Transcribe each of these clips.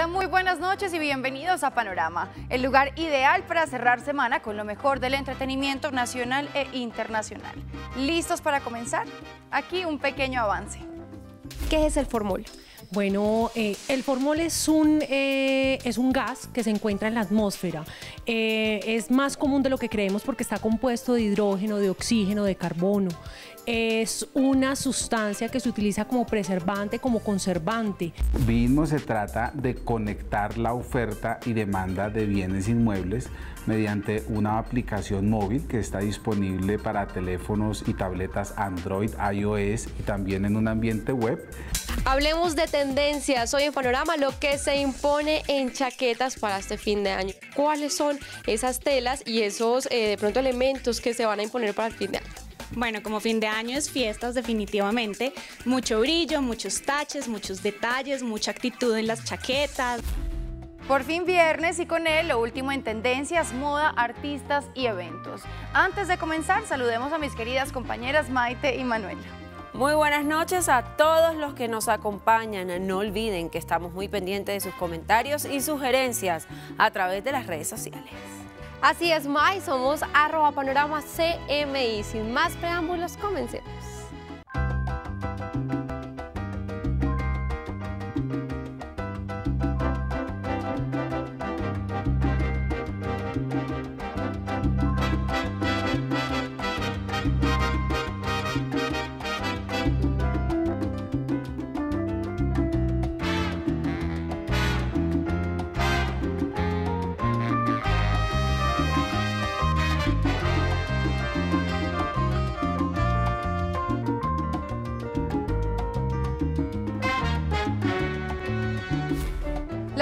Hola, muy buenas noches y bienvenidos a Panorama, el lugar ideal para cerrar semana con lo mejor del entretenimiento nacional e internacional. ¿Listos para comenzar? Aquí un pequeño avance. ¿Qué es el formol? Bueno, eh, el formol es un, eh, es un gas que se encuentra en la atmósfera. Eh, es más común de lo que creemos porque está compuesto de hidrógeno, de oxígeno, de carbono. Es una sustancia que se utiliza como preservante, como conservante. BINMO se trata de conectar la oferta y demanda de bienes inmuebles mediante una aplicación móvil que está disponible para teléfonos y tabletas Android, iOS y también en un ambiente web. Hablemos de tendencias. Hoy en Panorama lo que se impone en chaquetas para este fin de año. ¿Cuáles son esas telas y esos eh, de pronto elementos que se van a imponer para el fin de año? Bueno, como fin de año es fiestas definitivamente, mucho brillo, muchos taches, muchos detalles, mucha actitud en las chaquetas. Por fin viernes y con él lo último en tendencias, moda, artistas y eventos. Antes de comenzar, saludemos a mis queridas compañeras Maite y Manuela. Muy buenas noches a todos los que nos acompañan. No olviden que estamos muy pendientes de sus comentarios y sugerencias a través de las redes sociales. Así es, Mai, somos arroba panorama CMI. Sin más preámbulos, comencemos.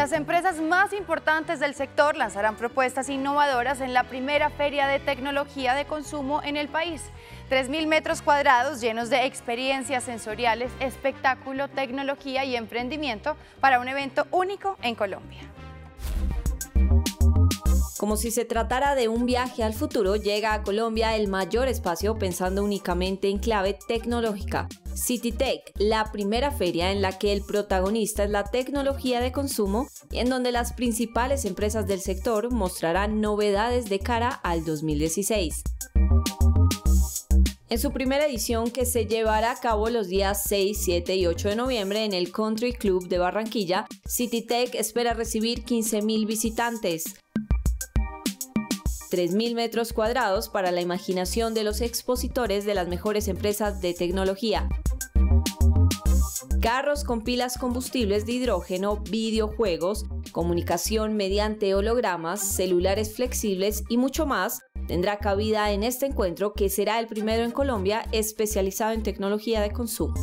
Las empresas más importantes del sector lanzarán propuestas innovadoras en la primera feria de tecnología de consumo en el país. 3.000 metros cuadrados llenos de experiencias sensoriales, espectáculo, tecnología y emprendimiento para un evento único en Colombia. Como si se tratara de un viaje al futuro, llega a Colombia el mayor espacio pensando únicamente en clave tecnológica. CityTech, la primera feria en la que el protagonista es la tecnología de consumo y en donde las principales empresas del sector mostrarán novedades de cara al 2016. En su primera edición que se llevará a cabo los días 6, 7 y 8 de noviembre en el Country Club de Barranquilla, CityTech espera recibir 15.000 visitantes. 3.000 metros cuadrados para la imaginación de los expositores de las mejores empresas de tecnología. Carros con pilas combustibles de hidrógeno, videojuegos, comunicación mediante hologramas, celulares flexibles y mucho más tendrá cabida en este encuentro que será el primero en Colombia especializado en tecnología de consumo.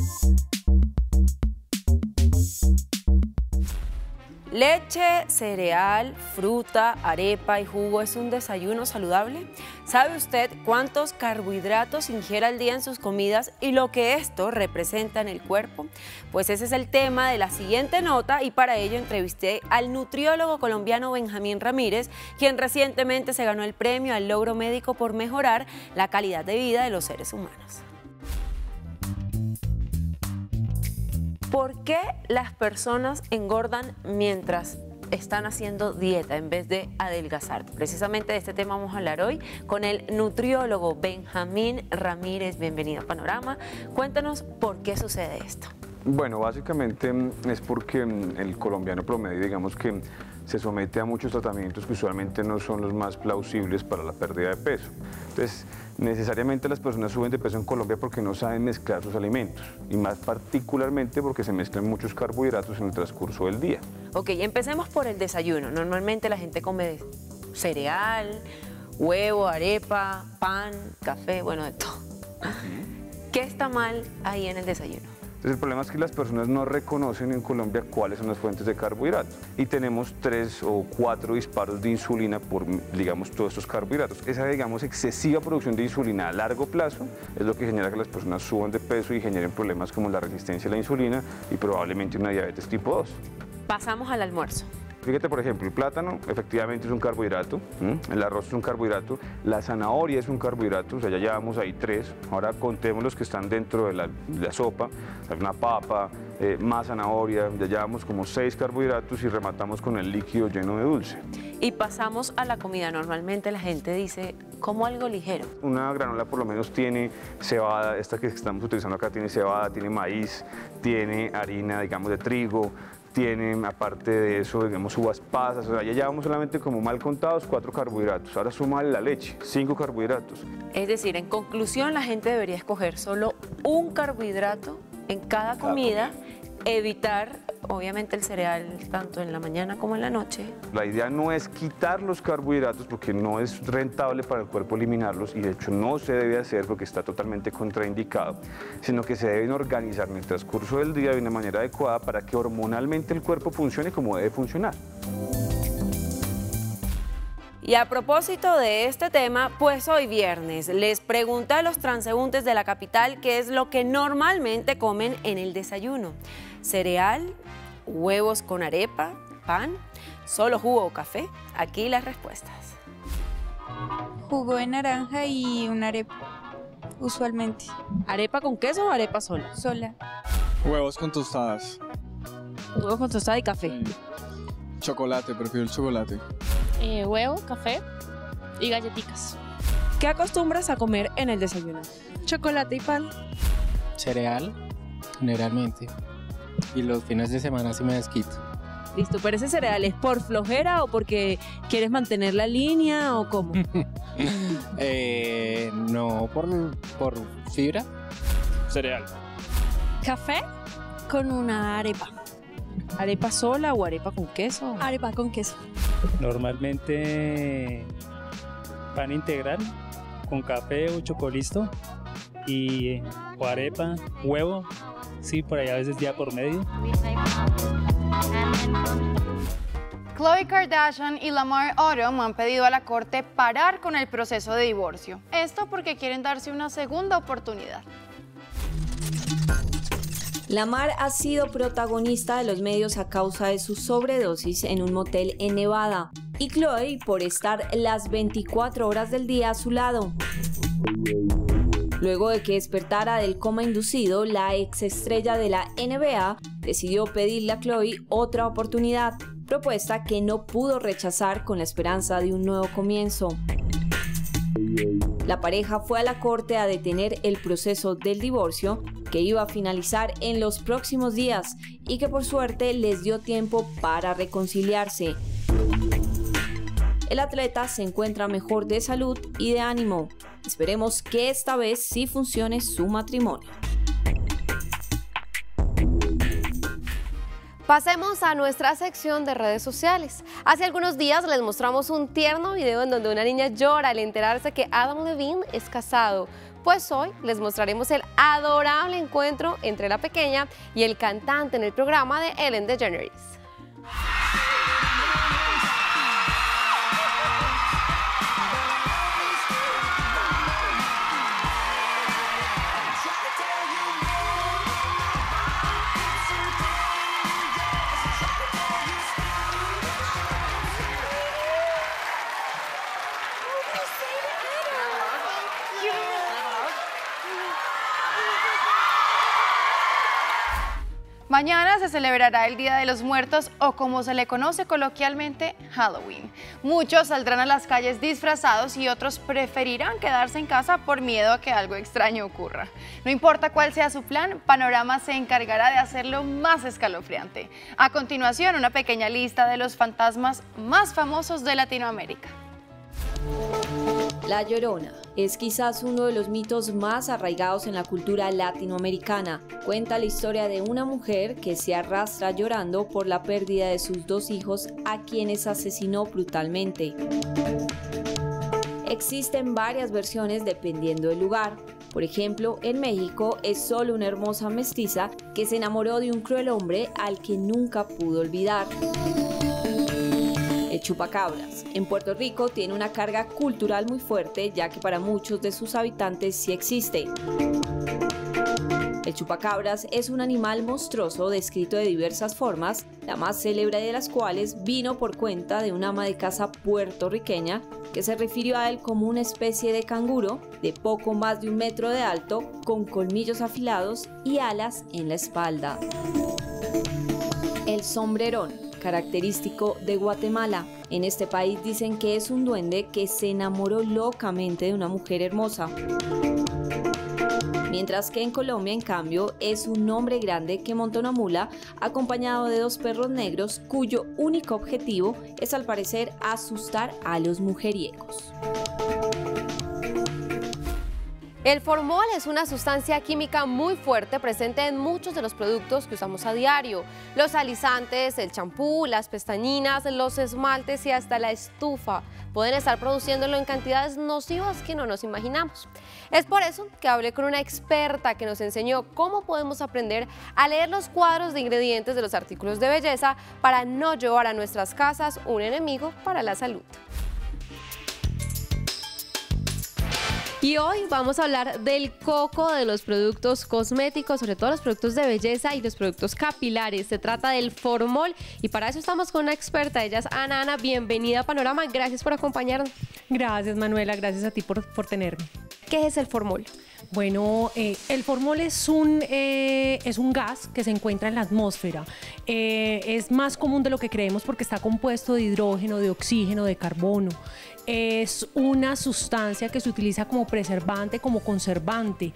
Leche, cereal, fruta, arepa y jugo es un desayuno saludable. ¿Sabe usted cuántos carbohidratos ingiere al día en sus comidas y lo que esto representa en el cuerpo? Pues ese es el tema de la siguiente nota y para ello entrevisté al nutriólogo colombiano Benjamín Ramírez, quien recientemente se ganó el premio al logro médico por mejorar la calidad de vida de los seres humanos. ¿Por qué las personas engordan mientras están haciendo dieta en vez de adelgazar? Precisamente de este tema vamos a hablar hoy con el nutriólogo Benjamín Ramírez. Bienvenido a Panorama. Cuéntanos por qué sucede esto. Bueno, básicamente es porque el colombiano promedio, digamos que se somete a muchos tratamientos que usualmente no son los más plausibles para la pérdida de peso. Entonces, necesariamente las personas suben de peso en Colombia porque no saben mezclar sus alimentos y más particularmente porque se mezclan muchos carbohidratos en el transcurso del día. Ok, empecemos por el desayuno. Normalmente la gente come cereal, huevo, arepa, pan, café, bueno, de todo. ¿Qué está mal ahí en el desayuno? El problema es que las personas no reconocen en Colombia cuáles son las fuentes de carbohidratos y tenemos tres o cuatro disparos de insulina por, digamos, todos estos carbohidratos. Esa, digamos, excesiva producción de insulina a largo plazo es lo que genera que las personas suban de peso y generen problemas como la resistencia a la insulina y probablemente una diabetes tipo 2. Pasamos al almuerzo. Fíjate, por ejemplo, el plátano efectivamente es un carbohidrato, el arroz es un carbohidrato, la zanahoria es un carbohidrato, o sea, ya llevamos ahí tres. Ahora contemos los que están dentro de la, sopa, una papa, eh, más zanahoria, ya llevamos como seis carbohidratos y rematamos con el líquido lleno de dulce. Y pasamos a la comida. Normalmente la gente dice, como algo ligero. Una granola por lo menos tiene cebada, esta que estamos utilizando acá tiene cebada, tiene maíz, tiene harina, digamos, de trigo, tiene aparte de eso, digamos, uvas pasas, o sea, ya llevamos solamente como mal contados cuatro carbohidratos. Ahora suma la leche, cinco carbohidratos. Es decir, en conclusión, la gente debería escoger solo un carbohidrato en cada comida evitar obviamente el cereal tanto en la mañana como en la noche. La idea no es quitar los carbohidratos porque no es rentable para el cuerpo eliminarlos y de hecho no se debe hacer porque está totalmente contraindicado, sino que se deben organizar en el transcurso del día de una manera adecuada para que hormonalmente el cuerpo funcione como debe funcionar. Y a propósito de este tema, pues hoy viernes les pregunté a los transeúntes de la capital qué es lo que normalmente comen en el desayuno. ¿Cereal, huevos con arepa, pan, solo jugo o café? Aquí las respuestas. Jugo de naranja y una arepa, usualmente. ¿Arepa con queso o arepa sola? Sola. Huevos con tostadas. Huevos con tostada y café. Chocolate, prefiero el chocolate. Eh, huevo, café y galletitas. ¿Qué acostumbras a comer en el desayuno? Chocolate y pan. Cereal, generalmente. Y los fines de semana sí me desquito. Listo, pero ese cereal es por flojera o porque quieres mantener la línea o cómo? eh, no, por, por fibra. Cereal. Café con una arepa. ¿Arepa sola o arepa con queso? Arepa con queso. Normalmente pan integral con café o chocolisto y o arepa, huevo, sí, por ahí a veces día por medio. Khloe Kardashian y Lamar Odom han pedido a la corte parar con el proceso de divorcio. Esto porque quieren darse una segunda oportunidad. Lamar ha sido protagonista de los medios a causa de su sobredosis en un motel en Nevada y Chloe por estar las 24 horas del día a su lado. Luego de que despertara del coma inducido, la ex estrella de la NBA decidió pedirle a Chloe otra oportunidad, propuesta que no pudo rechazar con la esperanza de un nuevo comienzo. La pareja fue a la corte a detener el proceso del divorcio que iba a finalizar en los próximos días y que por suerte les dio tiempo para reconciliarse. El atleta se encuentra mejor de salud y de ánimo. Esperemos que esta vez sí funcione su matrimonio. Pasemos a nuestra sección de redes sociales. Hace algunos días les mostramos un tierno video en donde una niña llora al enterarse que Adam Levine es casado. Pues hoy les mostraremos el adorable encuentro entre la pequeña y el cantante en el programa de Ellen DeGeneres. Celebrará el Día de los Muertos o como se le conoce coloquialmente, Halloween. Muchos saldrán a las calles disfrazados y otros preferirán quedarse en casa por miedo a que algo extraño ocurra. No importa cuál sea su plan, Panorama se encargará de hacerlo más escalofriante. A continuación, una pequeña lista de los fantasmas más famosos de Latinoamérica. La Llorona es quizás uno de los mitos más arraigados en la cultura latinoamericana. Cuenta la historia de una mujer que se arrastra llorando por la pérdida de sus dos hijos a quienes asesinó brutalmente. Existen varias versiones dependiendo del lugar. Por ejemplo, en México es solo una hermosa mestiza que se enamoró de un cruel hombre al que nunca pudo olvidar chupacabras. En Puerto Rico tiene una carga cultural muy fuerte ya que para muchos de sus habitantes sí existe. El chupacabras es un animal monstruoso descrito de diversas formas, la más célebre de las cuales vino por cuenta de una ama de casa puertorriqueña que se refirió a él como una especie de canguro de poco más de un metro de alto, con colmillos afilados y alas en la espalda. El sombrerón, característico de Guatemala. En este país dicen que es un duende que se enamoró locamente de una mujer hermosa mientras que en Colombia, en cambio, es un hombre grande que monta una mula acompañado de dos perros negros cuyo único objetivo es al parecer asustar a los mujeriegos. El formol es una sustancia química muy fuerte presente en muchos de los productos que usamos a diario. Los alisantes, el champú, las pestañinas, los esmaltes y hasta la estufa pueden estar produciéndolo en cantidades nocivas que no nos imaginamos. Es por eso que hablé con una experta que nos enseñó cómo podemos aprender a leer los cuadros de ingredientes de los artículos de belleza para no llevar a nuestras casas un enemigo para la salud. Y hoy vamos a hablar del coco de los productos cosméticos, sobre todo los productos de belleza y los productos capilares. Se trata del formol y para eso estamos con una experta. Ella es Ana. Ana, bienvenida a Panorama. Gracias por acompañarnos. Gracias, Manuela. Gracias a ti por, por tenerme. ¿Qué es el formol? Bueno, eh, el formol es un, eh, es un gas que se encuentra en la atmósfera. Eh, es más común de lo que creemos porque está compuesto de hidrógeno, de oxígeno, de carbono. Es una sustancia que se utiliza como preservante, como conservante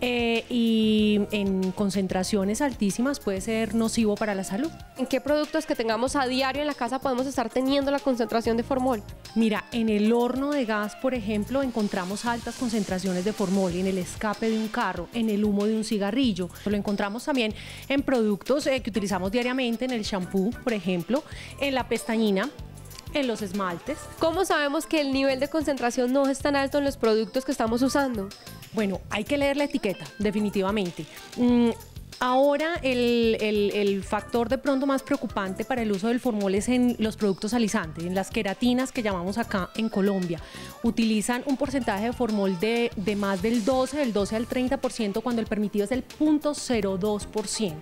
y en concentraciones altísimas puede ser nocivo para la salud. ¿En qué productos que tengamos a diario en la casa podemos estar teniendo la concentración de formol? Mira, en el horno de gas, por ejemplo, encontramos altas concentraciones de formol, en el escape de un carro, en el humo de un cigarrillo. Lo encontramos también en productos eh, que utilizamos diariamente, en el shampoo, por ejemplo, en la pestañina, en los esmaltes. ¿Cómo sabemos que el nivel de concentración no es tan alto en los productos que estamos usando? Bueno, hay que leer la etiqueta, definitivamente. Mm, Ahora el, factor de pronto más preocupante para el uso del formol es en los productos alisantes, en las queratinas que llamamos acá en Colombia. Utilizan un porcentaje de formol de, de más del 12, del 12 al 30%, cuando el permitido es el 0.02%.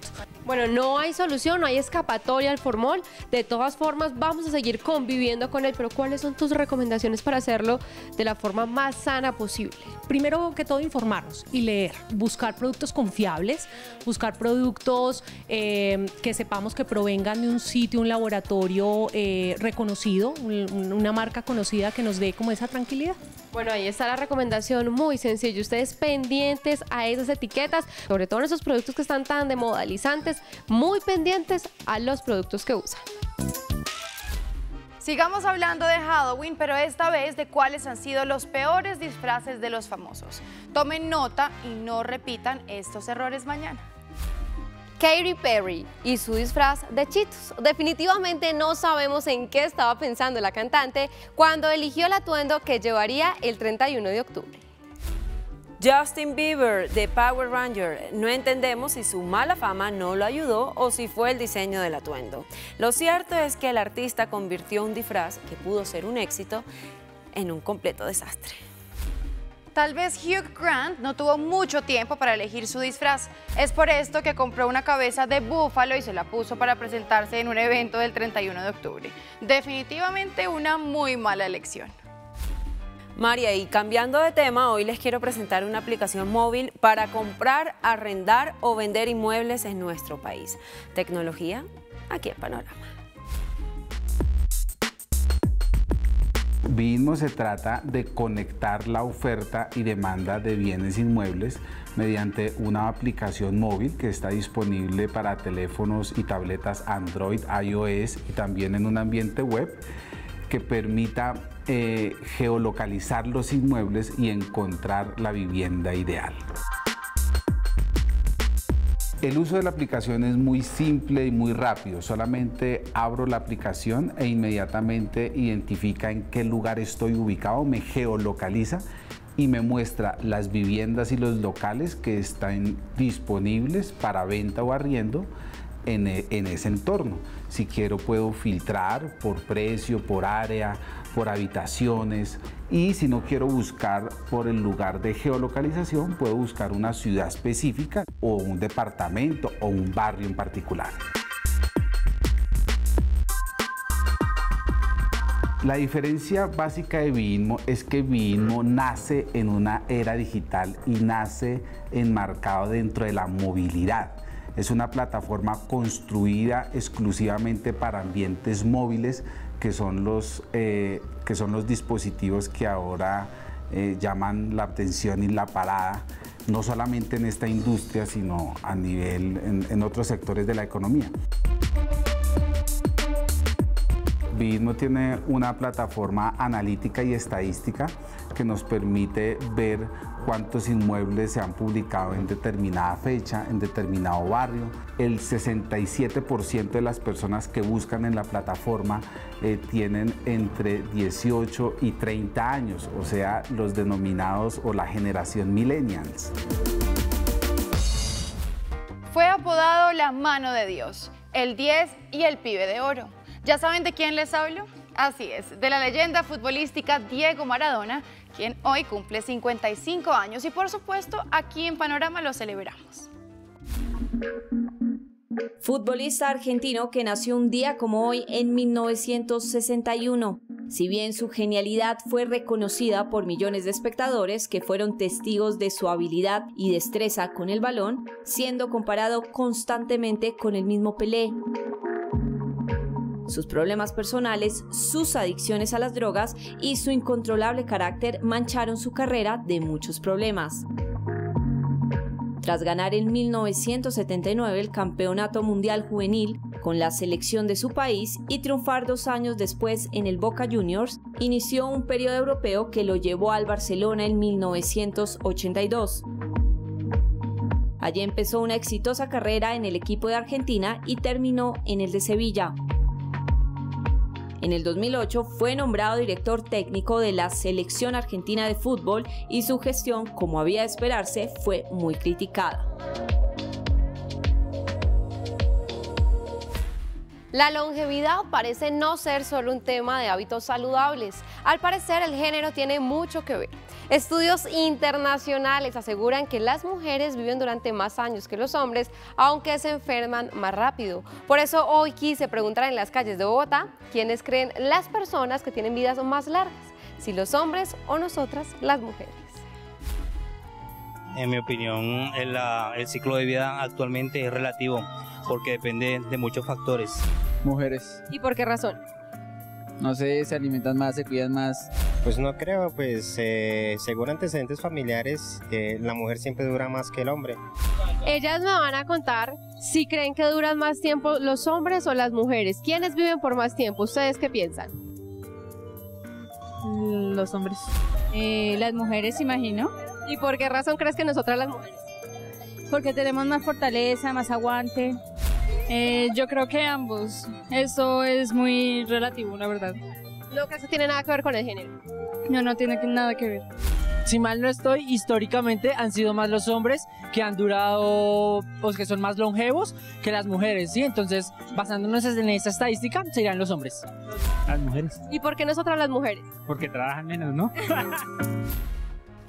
Bueno, no hay solución, no hay escapatoria al formol. De todas formas, vamos a seguir conviviendo con él, pero ¿cuáles son tus recomendaciones para hacerlo de la forma más sana posible? Primero que todo, informarnos y leer, buscar productos confiables, buscar productos eh, que sepamos que provengan de un sitio, un laboratorio eh, reconocido, una marca conocida que nos dé como esa tranquilidad. Bueno, ahí está la recomendación muy sencilla. Ustedes pendientes a esas etiquetas, sobre todo en esos productos que están tan demodalizantes, muy pendientes a los productos que usan. Sigamos hablando de Halloween, pero esta vez de cuáles han sido los peores disfraces de los famosos. Tomen nota y no repitan estos errores mañana. Katy Perry y su disfraz de Cheetos. Definitivamente no sabemos en qué estaba pensando la cantante cuando eligió el atuendo que llevaría el 31 de octubre. Justin Bieber de Power Ranger. No entendemos si su mala fama no lo ayudó o si fue el diseño del atuendo. Lo cierto es que el artista convirtió un disfraz que pudo ser un éxito en un completo desastre. Tal vez Hugh Grant no tuvo mucho tiempo para elegir su disfraz. Es por esto que compró una cabeza de búfalo y se la puso para presentarse en un evento del 31 de octubre. Definitivamente una muy mala elección. María, y cambiando de tema, hoy les quiero presentar una aplicación móvil para comprar, arrendar o vender inmuebles en nuestro país. Tecnología, aquí en Panorama. BINMO se trata de conectar la oferta y demanda de bienes inmuebles mediante una aplicación móvil que está disponible para teléfonos y tabletas Android, iOS y también en un ambiente web que permita eh, geolocalizar los inmuebles y encontrar la vivienda ideal. El uso de la aplicación es muy simple y muy rápido. Solamente abro la aplicación e inmediatamente identifica en qué lugar estoy ubicado, me geolocaliza y me muestra las viviendas y los locales que están disponibles para venta o arriendo en, e, en, ese entorno. Si quiero puedo filtrar por precio, por área, por habitaciones y si no quiero buscar por el lugar de geolocalización, puedo buscar una ciudad específica o un departamento o un barrio en particular. La diferencia básica de Vinmo es que Vinmo nace en una era digital y nace enmarcado dentro de la movilidad. Es una plataforma construida exclusivamente para ambientes móviles que son los, eh, que son los dispositivos que ahora eh, llaman la atención y la parada, no solamente en esta industria, sino a nivel en, en otros sectores de la economía. Vidmo tiene una plataforma analítica y estadística que nos permite ver cuántos inmuebles se han publicado en determinada fecha, en determinado barrio. El 67% de las personas que buscan en la plataforma eh, tienen entre 18 y 30 años, o sea, los denominados o la generación millennials. Fue apodado la mano de Dios, el 10 y el pibe de oro. ¿Ya saben de quién les hablo? Así es, de la leyenda futbolística Diego Maradona, quien hoy cumple 55 años y por supuesto aquí en Panorama lo celebramos. Futbolista argentino que nació un día como hoy en 1961. Si bien su genialidad fue reconocida por millones de espectadores que fueron testigos de su habilidad y destreza con el balón, siendo comparado constantemente con el mismo Pelé. Sus problemas personales, sus adicciones a las drogas y su incontrolable carácter mancharon su carrera de muchos problemas. Tras ganar en 1979 el Campeonato Mundial Juvenil con la selección de su país y triunfar dos años después en el Boca Juniors, inició un periodo europeo que lo llevó al Barcelona en 1982. Allí empezó una exitosa carrera en el equipo de Argentina y terminó en el de Sevilla. En el 2008 fue nombrado director técnico de la selección argentina de fútbol y su gestión, como había de esperarse, fue muy criticada. La longevidad parece no ser solo un tema de hábitos saludables. Al parecer el género tiene mucho que ver. Estudios internacionales aseguran que las mujeres viven durante más años que los hombres, aunque se enferman más rápido. Por eso hoy quise preguntar en las calles de Bogotá quiénes creen las personas que tienen vidas más largas, si los hombres o nosotras las mujeres. En mi opinión, el, el ciclo de vida actualmente es relativo porque depende de muchos factores. Mujeres. ¿Y por qué razón? No sé, se alimentan más, se cuidan más. Pues no creo, pues eh, según antecedentes familiares, eh, la mujer siempre dura más que el hombre. Ellas me van a contar si creen que duran más tiempo los hombres o las mujeres. ¿Quiénes viven por más tiempo? ¿Ustedes qué piensan? Los hombres. Eh, las mujeres, imagino. ¿Y por qué razón crees que nosotras las mujeres? Porque tenemos más fortaleza, más aguante. Eh, yo creo que ambos. Eso es muy relativo, la verdad. No que eso tiene nada que ver con el género. No, no tiene nada que ver. Si mal no estoy, históricamente han sido más los hombres que han durado, o que son más longevos que las mujeres, ¿sí? Entonces, basándonos en esta estadística, serían los hombres. Las mujeres. ¿Y por qué nosotras las mujeres? Porque trabajan menos, ¿no?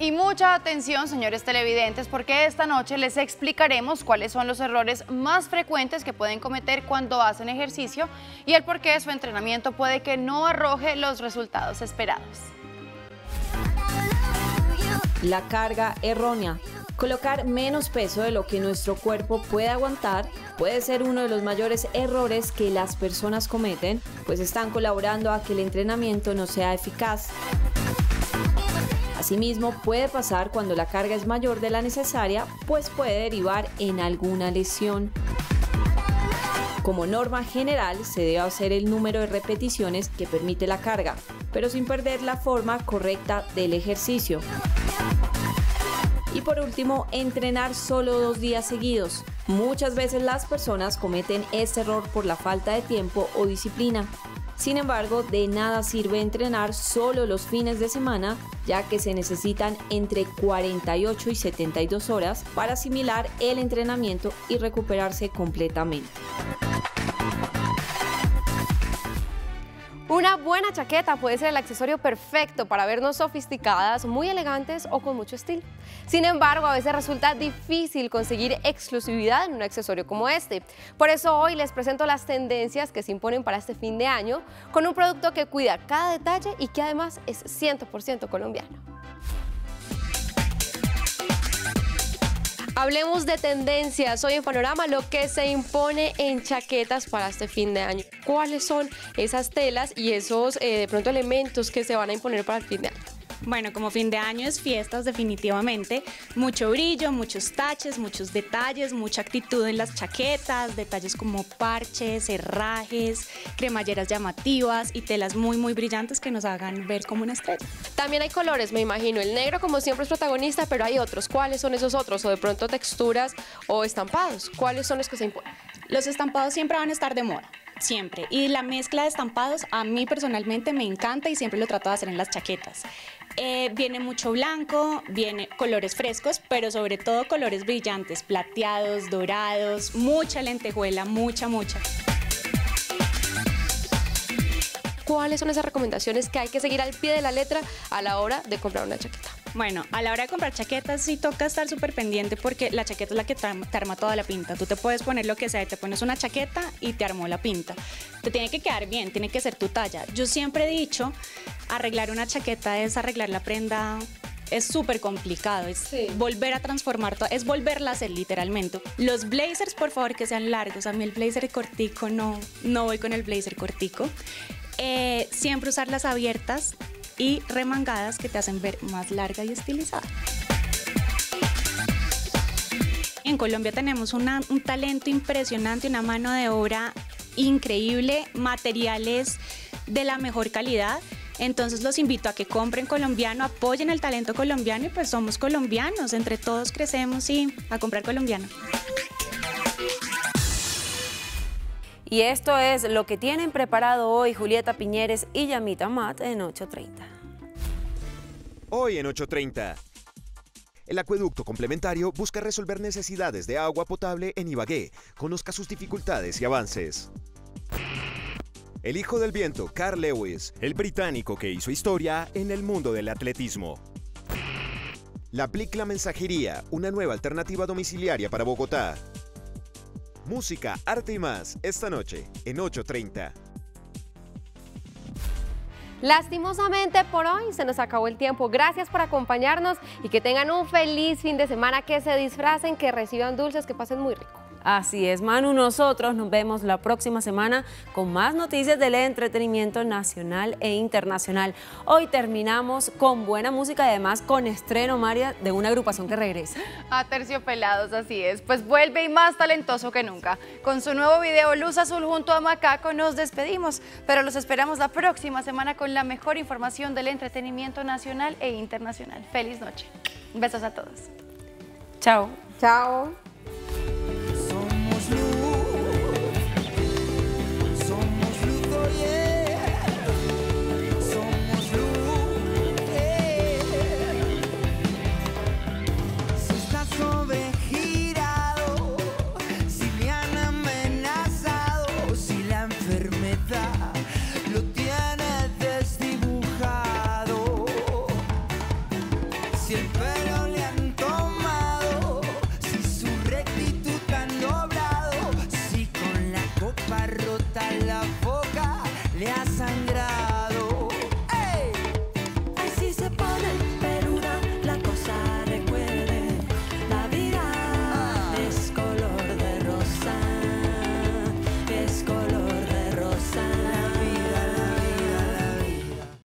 Y mucha atención, señores televidentes, porque esta noche les explicaremos cuáles son los errores más frecuentes que pueden cometer cuando hacen ejercicio y el por qué su entrenamiento puede que no arroje los resultados esperados. La carga errónea. Colocar menos peso de lo que nuestro cuerpo puede aguantar puede ser uno de los mayores errores que las personas cometen, pues están colaborando a que el entrenamiento no sea eficaz. Asimismo, puede pasar cuando la carga es mayor de la necesaria, pues puede derivar en alguna lesión. Como norma general, se debe hacer el número de repeticiones que permite la carga, pero sin perder la forma correcta del ejercicio. Y por último, entrenar solo dos días seguidos. Muchas veces las personas cometen este error por la falta de tiempo o disciplina. Sin embargo, de nada sirve entrenar solo los fines de semana, ya que se necesitan entre 48 y 72 horas para asimilar el entrenamiento y recuperarse completamente. Una buena chaqueta puede ser el accesorio perfecto para vernos sofisticadas, muy elegantes o con mucho estilo. Sin embargo, a veces resulta difícil conseguir exclusividad en un accesorio como este. Por eso hoy les presento las tendencias que se imponen para este fin de año con un producto que cuida cada detalle y que además es 100% colombiano. Hablemos de tendencias. Hoy en Panorama lo que se impone en chaquetas para este fin de año. ¿Cuáles son esas telas y esos eh, de pronto elementos que se van a imponer para el fin de año? Bueno, como fin de año es fiestas definitivamente, mucho brillo, muchos taches, muchos detalles, mucha actitud en las chaquetas, detalles como parches, herrajes, cremalleras llamativas y telas muy muy brillantes que nos hagan ver como una estrella. También hay colores, me imagino, el negro como siempre es protagonista, pero hay otros. ¿Cuáles son esos otros? O de pronto texturas o estampados. ¿Cuáles son los que se imponen? Los estampados siempre van a estar de moda siempre. Y la mezcla de estampados a mí personalmente me encanta y siempre lo trato de hacer en las chaquetas. Eh, viene mucho blanco, viene colores frescos, pero sobre todo colores brillantes, plateados, dorados, mucha lentejuela, mucha, mucha. ¿Cuáles son esas recomendaciones que hay que seguir al pie de la letra a la hora de comprar una chaqueta? Bueno, a la hora de comprar chaquetas sí toca estar súper pendiente porque la chaqueta es la que te arma toda la pinta. Tú te puedes poner lo que sea, te pones una chaqueta y te armó la pinta. Te tiene que quedar bien, tiene que ser tu talla. Yo siempre he dicho, arreglar una chaqueta es arreglar la prenda es súper complicado, es volver a transformar, es volverla a hacer literalmente. Los blazers, por favor, que sean largos. A mí el blazer cortico no, no voy con el blazer cortico. Eh, siempre usar las abiertas y remangadas que te hacen ver más larga y estilizada. En Colombia tenemos un talento impresionante, una mano de obra increíble, materiales de la mejor calidad. Entonces los invito a que compren colombiano, apoyen el talento colombiano y pues somos colombianos, entre todos crecemos y a comprar colombiano. Y esto es lo que tienen preparado hoy Julieta Piñeres y Yamita Mat en 8.30. Hoy en 8.30. El acueducto complementario busca resolver necesidades de agua potable en Ibagué. Conozca sus dificultades y avances. El hijo del viento, Carl Lewis, el británico que hizo historia en el mundo del atletismo. La Plicla Mensajería, una nueva alternativa domiciliaria para Bogotá. Música, arte y más, esta noche, en 8.30. Lastimosamente por hoy se nos acabó el tiempo. Gracias por acompañarnos y que tengan un feliz fin de semana, que se disfracen, que reciban dulces, que pasen muy rico. Así es, Manu. Nosotros nos vemos la próxima semana con más noticias del entretenimiento nacional e internacional. Hoy terminamos con buena música y además con estreno, María, de una agrupación que regresa. A terciopelados, así es. Pues vuelve y más talentoso que nunca. Con su nuevo video Luz Azul junto a Macaco nos despedimos, pero los esperamos la próxima semana con la mejor información del entretenimiento nacional e internacional. Feliz noche. Besos a todos. Chao. Chao.